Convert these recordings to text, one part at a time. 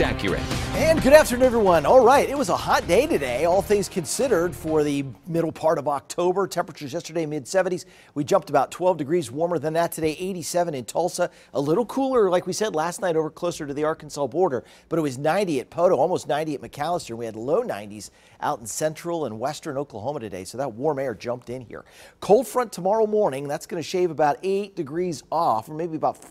accurate. And good afternoon, everyone. All right, it was a hot day today, all things considered, for the middle part of October. Temperatures yesterday mid 70s. We jumped about 12 degrees warmer than that today, 87 in Tulsa. A little cooler, like we said last night, over closer to the Arkansas border, but it was 90 at Poteau, almost 90 at McAlester. We had low 90s out in central and western Oklahoma today, so that warm air jumped in here. Cold front tomorrow morning, that's going to shave about 8 degrees off, or maybe about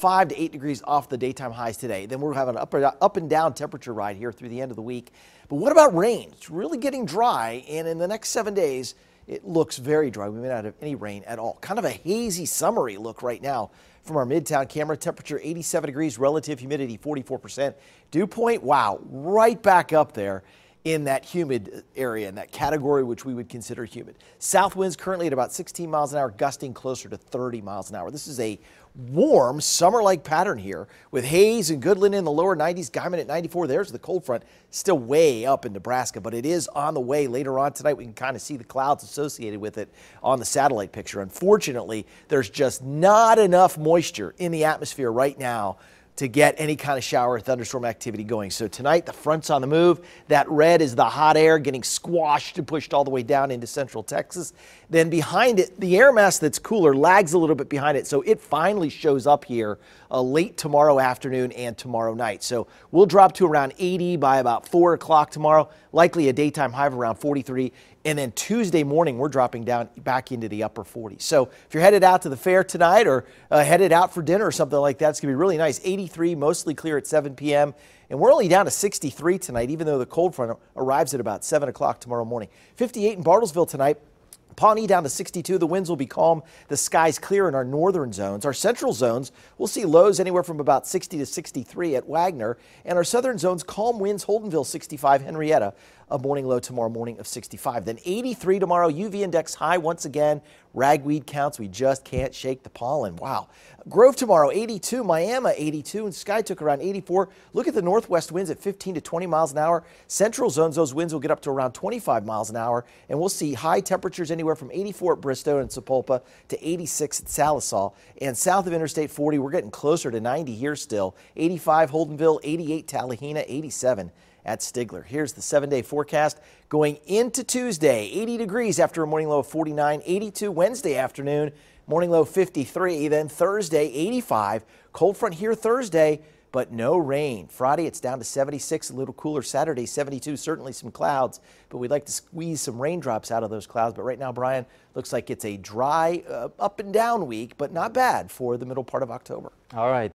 five to eight degrees off the daytime highs today. Then we'll have an up, up and down temperature ride here through the end of the week. But what about rain? It's really getting dry, and in the next seven days, it looks very dry. We may not have any rain at all. Kind of a hazy, summery look right now from our midtown camera. Temperature 87 degrees, relative humidity 44%. Dew point, wow, right back up there in that humid area, in that category which we would consider humid. South winds currently at about 16 miles an hour, gusting closer to 30 miles an hour. This is a warm summer-like pattern here with Hays and Goodland in the lower 90s, Guymon at 94. There's the cold front still way up in Nebraska, but it is on the way later on tonight. We can kind of see the clouds associated with it on the satellite picture. Unfortunately, there's just not enough moisture in the atmosphere right now to get any kind of shower or thunderstorm activity going. So tonight, the front's on the move. That red is the hot air getting squashed and pushed all the way down into central Texas. Then behind it, the air mass that's cooler lags a little bit behind it. So it finally shows up here uh, late tomorrow afternoon and tomorrow night. So we'll drop to around 80 by about 4 o'clock tomorrow, likely a daytime high of around 43. And then Tuesday morning, we're dropping down back into the upper 40s. So if you're headed out to the fair tonight or uh, headed out for dinner or something like that, it's going to be really nice. 83, mostly clear at 7 p.m. And we're only down to 63 tonight, even though the cold front arrives at about 7 o'clock tomorrow morning. 58 in Bartlesville tonight. Pawnee down to 62. The winds will be calm. The skies clear in our northern zones. Our central zones will see lows anywhere from about 60 to 63 at Wagoner. And our southern zones, calm winds, Holdenville 65, Henryetta, a morning low tomorrow morning of 65. Then 83 tomorrow, UV index high once again. Ragweed counts, we just can't shake the pollen. Wow. Grove tomorrow, 82. Miami, 82. And Skiatook around 84. Look at the northwest winds at 15 to 20 miles an hour. Central zones, those winds will get up to around 25 miles an hour. And we'll see high temperatures anywhere from 84 at Bristow and Sapulpa to 86 at Sallisaw. And south of Interstate 40, we're getting closer to 90 here still. 85 Holdenville, 88 Talihina, 87 at Stigler. Here's the seven day forecast going into Tuesday 80 degrees after a morning low of 49, 82 Wednesday afternoon, morning low 53, then Thursday 85. Cold front here Thursday, but no rain. Friday it's down to 76, a little cooler. Saturday 72, certainly some clouds, but we'd like to squeeze some raindrops out of those clouds. But right now, Brian, looks like it's a dry uh, up and down week, but not bad for the middle part of October. All right.